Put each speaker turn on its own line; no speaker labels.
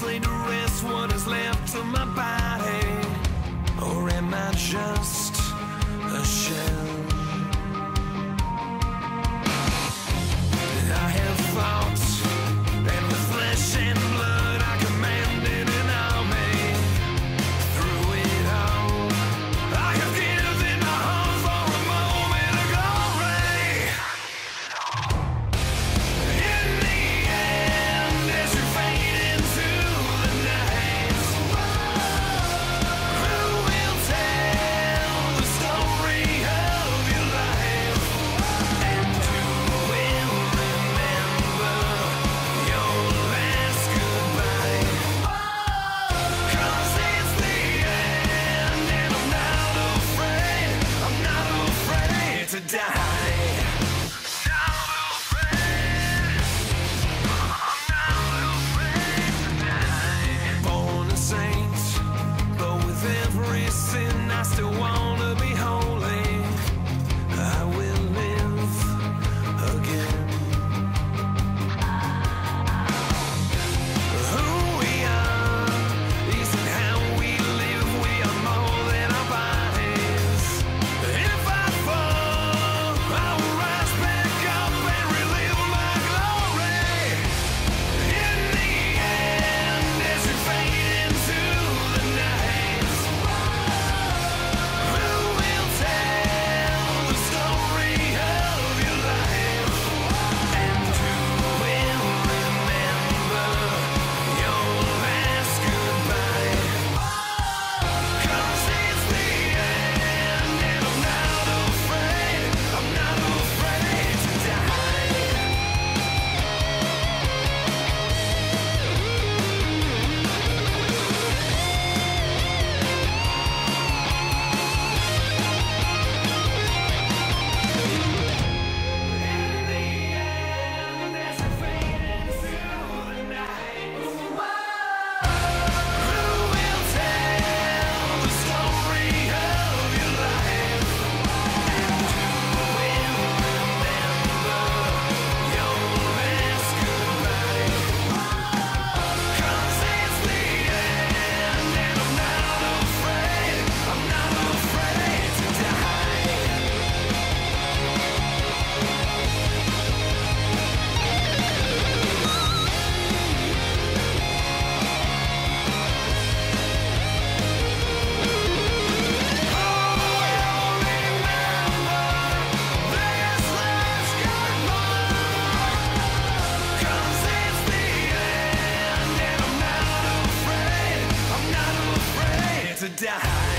is laid to rest, what is left of my body? Or am I just missing, I still wanna high.